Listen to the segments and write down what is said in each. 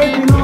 Waiting on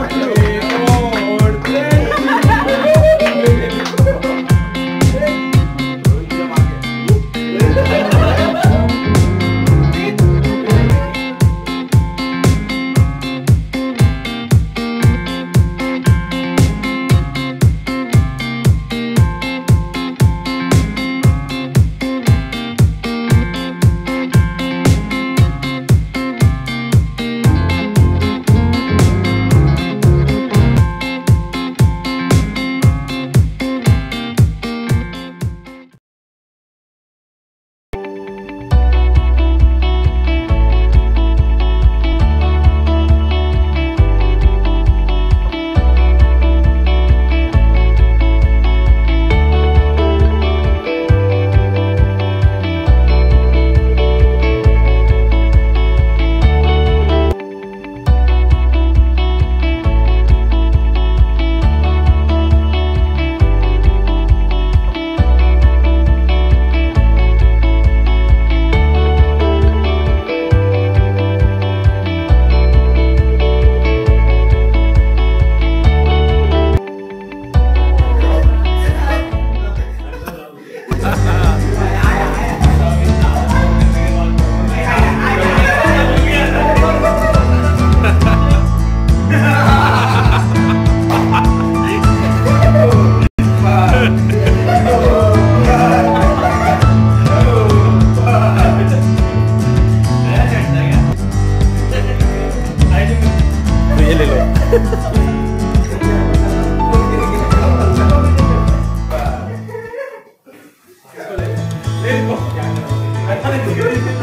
Let's go.